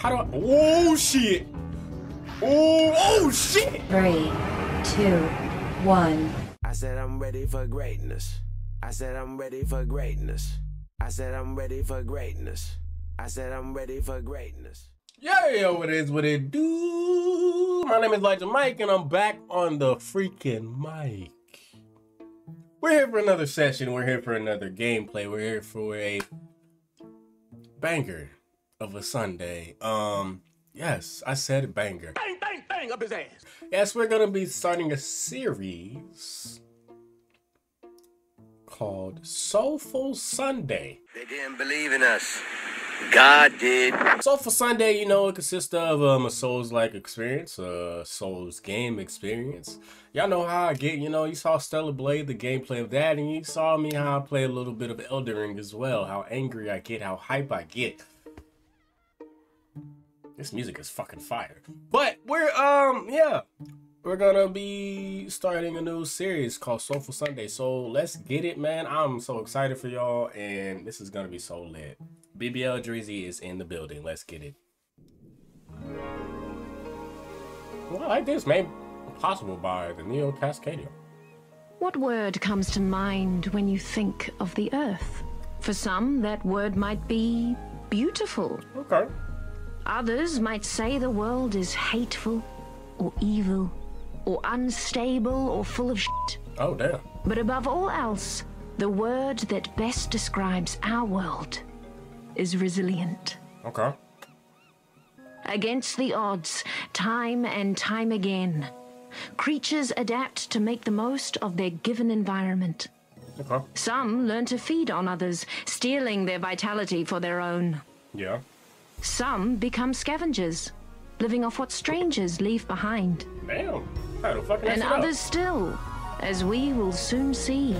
How do I? Oh shit! Oh oh shit! Three, two, one. I said I'm ready for greatness. I said I'm ready for greatness. I said I'm ready for greatness. I said I'm ready for greatness. Yo, what is what it do? My name is Elijah Mike, and I'm back on the freaking mic. We're here for another session. We're here for another gameplay. We're here for a banger of a Sunday. Um, yes, I said banger. Bang, bang, bang up his ass. Yes, we're gonna be starting a series called Soulful Sunday. They didn't believe in us. God did. Soulful Sunday, you know, it consists of um, a Souls-like experience, a Souls game experience. Y'all know how I get, you know, you saw Stellar Blade, the gameplay of that, and you saw me how I play a little bit of Elden Ring as well, how angry I get, how hype I get. This music is fucking fire. But we're, um, yeah, we're gonna be starting a new series called Soulful Sunday. So let's get it, man. I'm so excited for y'all, and this is gonna be so lit. BBL Drizzy is in the building. Let's get it. Well, I like this, made possible by the Neo Cascadia. What word comes to mind when you think of the earth? For some, that word might be beautiful. Okay. Others might say the world is hateful, or evil, or unstable, or full of shit. Oh, damn. But above all else, the word that best describes our world is resilient. Okay. Against the odds, time and time again, creatures adapt to make the most of their given environment. Okay. Some learn to feed on others, stealing their vitality for their own. Yeah. Some become scavengers, living off what strangers leave behind. Damn. How the fuck And others still, as we will soon see,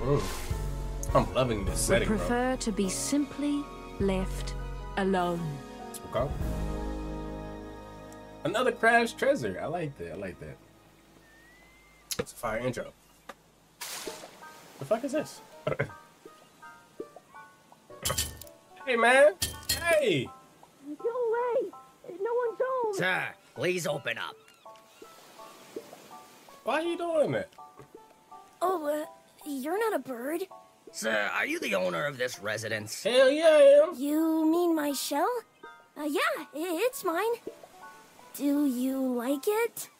Mm. I'm loving this would setting, bro. prefer to be simply left alone. Okay. Another Crab's Treasure. I like that. I like that. It's a fire intro. The fuck is this? hey man. Hey. Go away! No one's home! Sir, please open up. Why are you doing that? Oh, uh, you're not a bird. Sir, are you the owner of this residence? Hell yeah, I am. You mean my shell? Uh, yeah, it's mine. Do you like it?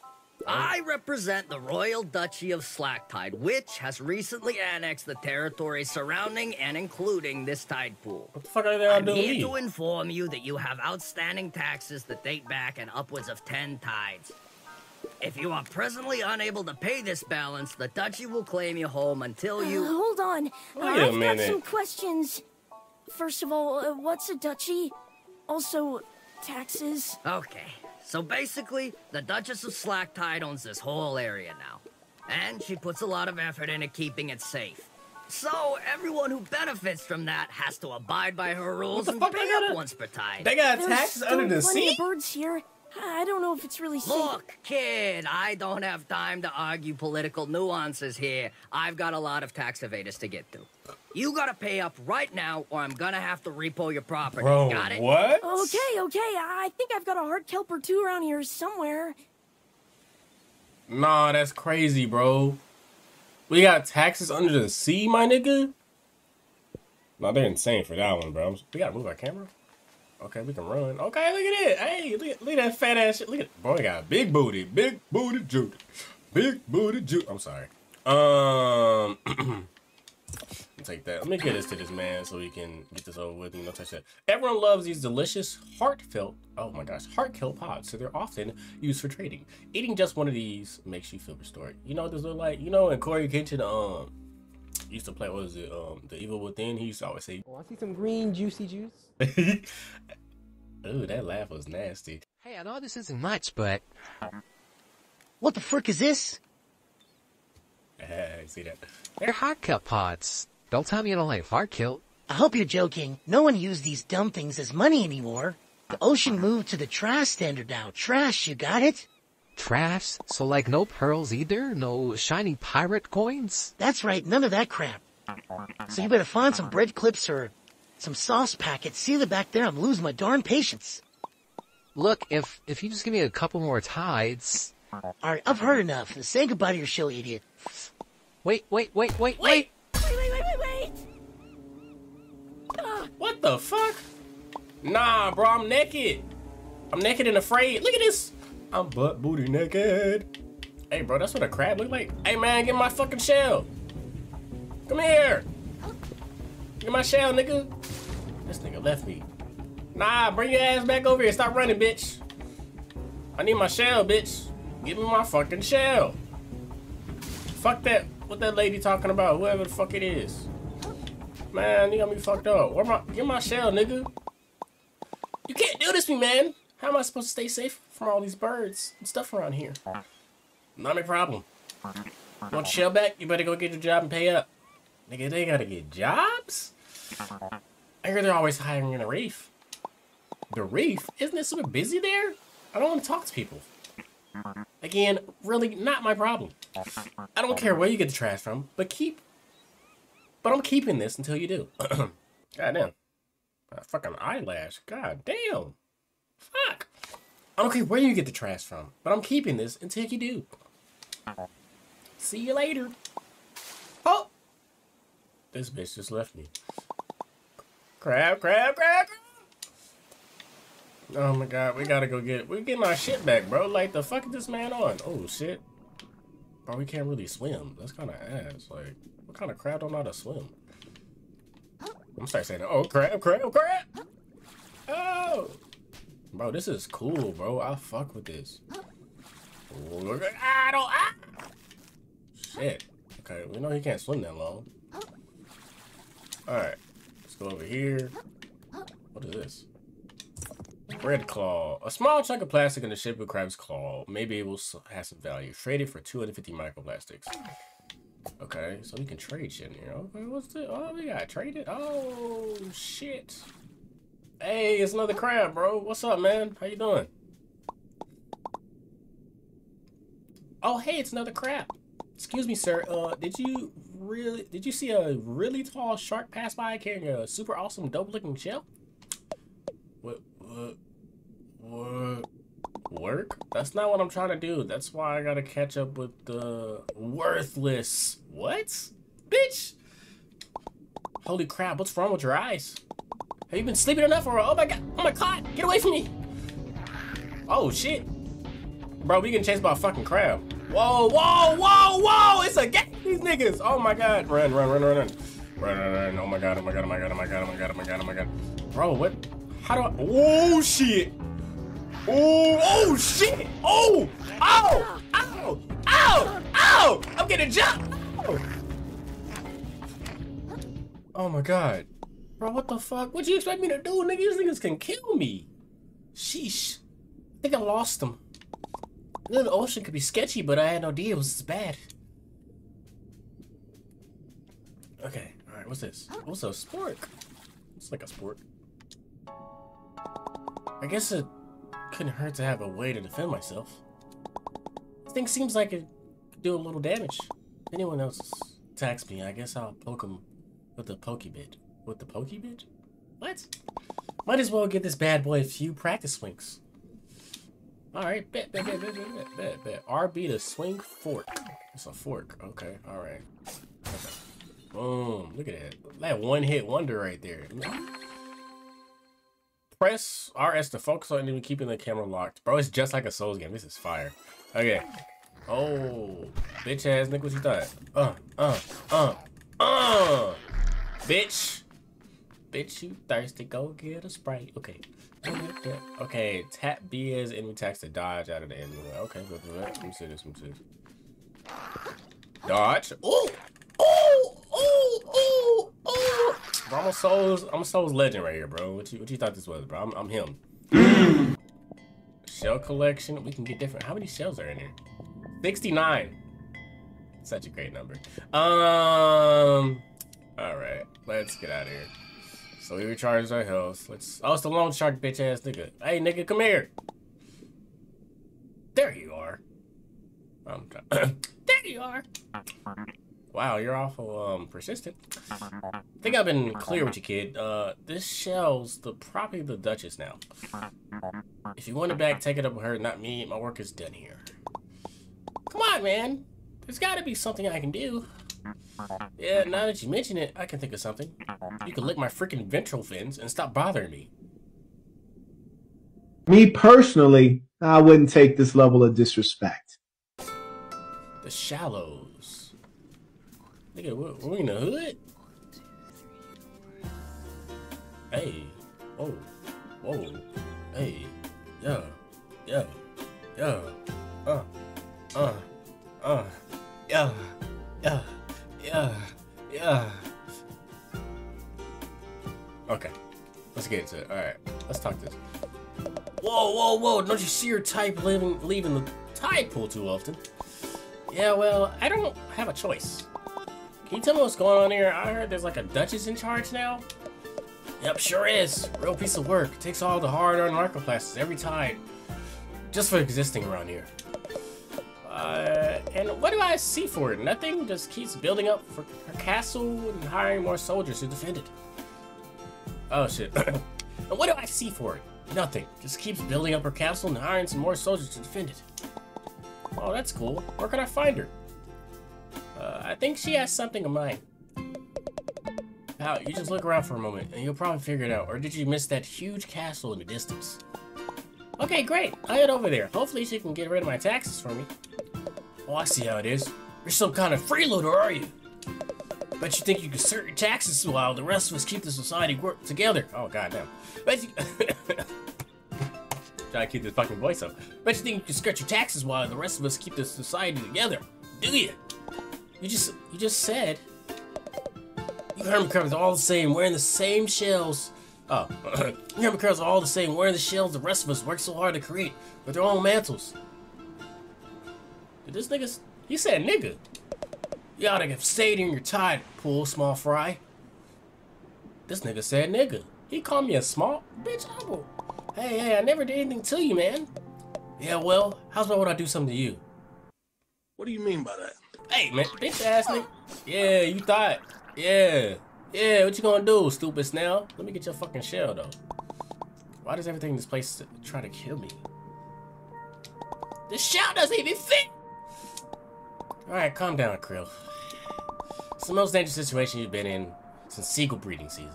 I represent the Royal Duchy of Slacktide, which has recently annexed the territory surrounding and including this tide pool. What the fuck are they all I'm doing? here me? to inform you that you have outstanding taxes that date back and upwards of 10 tides. If you are presently unable to pay this balance, the duchy will claim your home until Uh, you. hold on. Uh, Wait a I've got minute. some questions. First of all, uh, what's a duchy? Also, taxes. Okay, so basically, the Duchess of Slacktide owns this whole area now. And she puts a lot of effort into keeping it safe. So, everyone who benefits from that has to abide by her rules and pay they gotta- up once per tide. They got There's taxes under the plenty sea? of birds here. I don't know if it's really safe. Look, kid, I don't have time to argue political nuances here. I've got a lot of tax evaders to get to. You gotta pay up right now, or I'm gonna have to repo your property. Bro, got it? what? Okay, okay. I think I've got a heartkelp or two around here somewhere. Nah, that's crazy, bro. We got taxes under the sea, my nigga. Nah, they're insane for that one, bro. We gotta move our camera. Okay, we can run. Okay, look at it. Hey, look at, look at that fat ass shit. Look at boy, got big booty, big booty juke, big booty juke. I'm sorry. Um, take that. Let me get this to this man so he can get this over with. You know, touch that. Everyone loves these delicious, heartfelt. Oh my gosh, heartkelp pods. So they're often used for trading. Eating just one of these makes you feel restored. You know what this look like? You know, in CoryxKenshin, um, used to play. What was it? Um, The Evil Within. He used to always say, Oh, I see some green juicy juice. "Ooh, that laugh was nasty." Hey, I know this isn't much, but What the frick is this? I see that. they're heartkelp pods. Don't tell me you don't like hard kill. I hope you're joking. No one used these dumb things as money anymore. The ocean moved to the trash standard now. Trash, you got it? Trash, so like no pearls either? No shiny pirate coins? That's right, none of that crap. So you better find some bread clips or Some sauce packets. See it back there. I'm losing my darn patience. Look, if if you just give me a couple more tides. Alright, I've heard enough. Say goodbye to your show, idiot. Wait, wait, wait, wait, wait! Wait, wait, wait, wait, wait! Ah, What the fuck? Nah, bro, I'm naked. I'm naked and afraid. Look at this. I'm butt booty naked. Hey, bro, that's what a crab look like. Hey, man, get my fucking shell. Come here. Get my shell, nigga. This nigga left me. Nah, bring your ass back over here. Stop running, bitch. I need my shell, bitch. Give me my fucking shell. Fuck that. What that lady talking about? Whoever the fuck it is. Man, you got me fucked up. Where my get my shell, nigga? You can't do this to me, man. How am I supposed to stay safe from all these birds and stuff around here? Not my problem. Want shell back? You better go get your job and pay up. Nigga, they gotta get jobs? I hear they're always hiring in the reef. The reef? Isn't it super busy there? I don't want to talk to people. Again, really not my problem. I don't care where you get the trash from, but keep but I'm keeping this until you do. God damn. A fucking eyelash. God damn. Fuck. I don't care where you get the trash from, but I'm keeping this until you do. See you later. Oh! This bitch just left me. Crab, crab, crab! Oh my god, we gotta go get we're getting our shit back, bro. Like the fuck is this man on? Oh shit. Bro, we can't really swim. That's kinda ass. Like, what kind of crab don't know how to swim? I'm start saying, oh crab, crab, crab! Oh! Bro, this is cool, bro. I fuck with this. I don't ah! Shit. Okay, we know he can't swim that long. Alright. Let's go over here. What is this? Red claw. A small chunk of plastic in the shape of crab's claw Maybe it will have some value. Trade it for 250 microplastics. Okay, so we can trade shit in here. Okay, what's this? Oh, we got traded. Oh, shit. Hey, it's another crab, bro. What's up, man? How you doing? Oh, hey, it's another crab. Excuse me, sir. Uh, did you really? Did you see a really tall shark pass by carrying a super awesome dope-looking shell? What? What? What? Work? That's not what I'm trying to do. That's why I gotta catch up with the worthless. What? Bitch! Holy crap! What's wrong with your eyes? Have you been sleeping enough or? Oh my god! Oh my god! Get away from me! Oh shit! Bro, we getting chased by a fucking crab. Whoa, whoa, whoa, whoa! It's a gang! These niggas! Oh my god! Run, run, run, run, run! Run, run, run! Oh my god! Oh my god! Oh my god! Oh my god! Oh my god! Oh my god! Oh my god! Bro, what? How do I? Oh shit! Oh! Oh shit! Oh! Ow! Ow! Ow! Ow! I'm getting jumped! Ow. Oh my god! Bro, what the fuck? What you expect me to do, nigga? These niggas can kill me. Sheesh. I think I lost them. Knew the ocean could be sketchy, but I had no idea it was this bad. Okay, alright, what's this? What's a spork? It's like a sport. I guess it couldn't hurt to have a way to defend myself. This thing seems like it could do a little damage. If anyone else attacks me, I guess I'll poke him with the pokey bit. With the pokey bitch? What? Might as well give this bad boy a few practice swings. Alright, bet, bet, bet, bet, bet, bet, bet. RB to swing fork. It's a fork. Okay, alright. Okay. Boom. Look at that. That one hit wonder right there. Press RS to focus on even keeping the camera locked. Bro, it's just like a Souls game. This is fire. Okay. Oh, bitch ass Nick, what you thought? Uh, uh, uh, uh, bitch. Bitch, you thirsty. Go get a Sprite. Okay. Okay, tap B as enemy attacks to dodge out of the enemy. Okay, go through that. Let me see this. See this. Dodge. Ooh! Ooh! Ooh! Ooh! Ooh! Bro, I'm a Souls, I'm a Souls legend right here, bro. What you, what you thought this was, bro? I'm, I'm him. Shell collection. We can get different. How many shells are in here? 69. Such a great number. Um. All right, let's get out of here. So we recharge our health. Let's. Oh, it's the lone shark, bitch ass nigga. Hey, nigga, come here. There you are. Trying. there you are. Wow, you're awful um persistent. I think I've been clear with you, kid. Uh, this shell's the property of the Duchess now. If you want it back, take it up with her, not me. My work is done here. Come on, man. There's got to be something I can do. Yeah, now that you mention it, I can think of something. You can lick my freaking ventral fins and stop bothering me. Me personally, I wouldn't take this level of disrespect. The shallows. Nigga, what, we in the hood? Hey. Whoa. Whoa. Hey. Yeah. Yeah. Yeah. Uh. Uh. Uh. Yeah. Yeah. Yeah. Yeah. Okay. Let's get into it. Alright. Let's talk this. Whoa, whoa, whoa. Don't you see your type leaving, leaving the tide pool too often? Yeah, well, I don't have a choice. Can you tell me what's going on here? I heard there's like a Duchess in charge now. Yep, sure is. Real piece of work. Takes all the hard-earned microplastics every tide. Just for existing around here. Uh, and what do I see for it? Nothing. Just keeps building up for her castle and hiring more soldiers to defend it. Oh shit. and what do I see for it? Nothing. Just keeps building up her castle and hiring some more soldiers to defend it. Oh, that's cool. Where can I find her? Uh, I think she has something in mind. Pal, you just look around for a moment and you'll probably figure it out. Or did you miss that huge castle in the distance? Okay, great. I'll head over there. Hopefully she can get rid of my taxes for me. Oh, I see how it is. You're some kind of freeloader, are you? Bet you think you can skirt your taxes while the rest of us keep the society work together. Oh, goddamn. Bet you... Try to keep this fucking voice up. Bet you think you can skirt your taxes while the rest of us keep the society together. Do you? You just, you just said... You hermit crabs are all the same, wearing the same shells. Oh, you hermit crabs are all the same, wearing the shells the rest of us work so hard to create with their own mantles. Did this nigga... He said nigga. You oughta have stayed in your tide, pool, small fry. This nigga said nigga. He called me a small... Bitch, I will... Hey, hey, I never did anything to you, man. Yeah, well, how's about when I do something to you? What do you mean by that? Hey, man, bitch ass nigga. Yeah, you thought. Yeah. Yeah, what you gonna do, stupid snail? Let me get your fucking shell, though. Why does everything in this place try to kill me? The shell doesn't even fit! Alright, calm down, Krill. It's the most dangerous situation you've been in since seagull breeding season.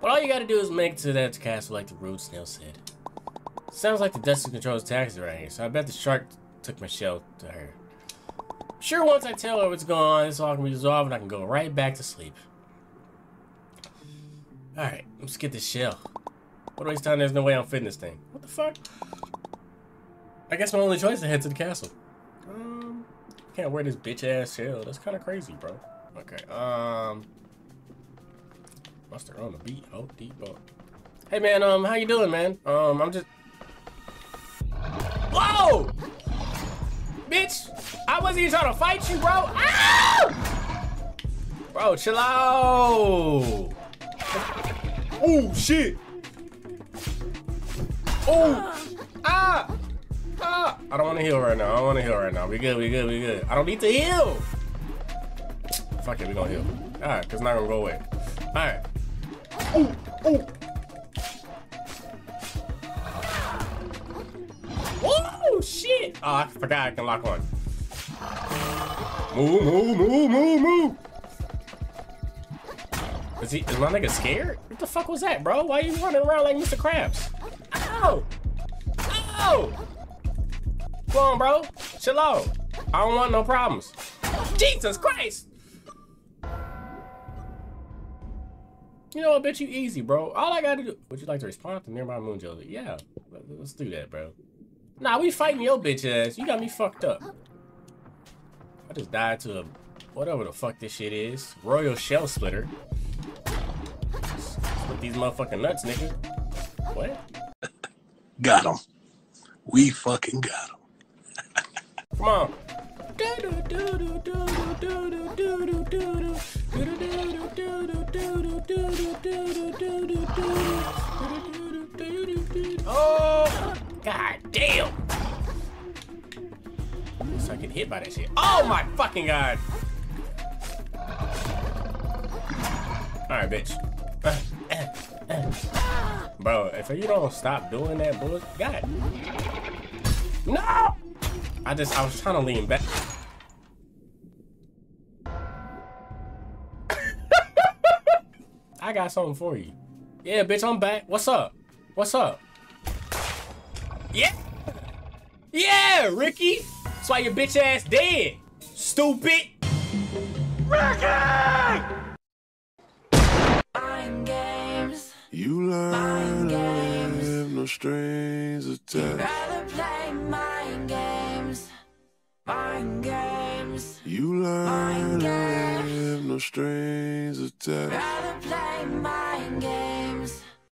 But all you gotta do is make it to that castle like the rude snail said. Sounds like the Dusty controls taxis around here, so I bet the shark took my shell to her. Sure, once I tell her what's going on, this all can be resolved and I can go right back to sleep. Alright, let's get this shell. What waste time there's no way I'm fitting this thing. What the fuck? I guess my only choice is to head to the castle. Um, can't wear this bitch ass shell. That's kind of crazy, bro. Okay, um... Must have on the beat. Oh, deep up. Hey, man, um, how you doing, man? Um, I'm just... Whoa! Bitch! I wasn't even trying to fight you, bro! Ah! Bro, chill out! Oh, shit! Oh! Ah! I don't want to heal right now. I don't want to heal right now. We good, we good, we good. I don't need to heal! Fuck it, we gonna heal. Alright, cause it's not gonna go away. Alright. Oh, oh. Oh shit! Oh, I forgot I can lock on. Move, move, move, move, move! Is he? Is my nigga scared? What the fuck was that, bro? Why are you running around like Mr. Krabs? Ow! Come on, bro. Chill out. I don't want no problems. Jesus Christ! You know what, bitch, you easy, bro. All I gotta do. Would you like to respond to nearby moon jelly? Yeah, let's do that, bro. Nah, we fighting your bitch ass. You got me fucked up. I just died to a whatever the fuck this shit is. Royal shell splitter. Split these motherfucking nuts, nigga. What? Got him. We fucking got him. Come on. Oh, god damn. So I get hit by that shit. Oh my fucking god. Alright, bitch. Bro, if you don't stop doing that bullshit, god. No! I just, I was trying to lean back. I got something for you. Yeah, bitch, I'm back. What's up? What's up? Yeah! Yeah, Ricky! That's why your bitch ass dead. Stupid! Ricky! Mind games. You learn to live no strings attached. Mind games. You learn to live no strings attached. Rather play mind games.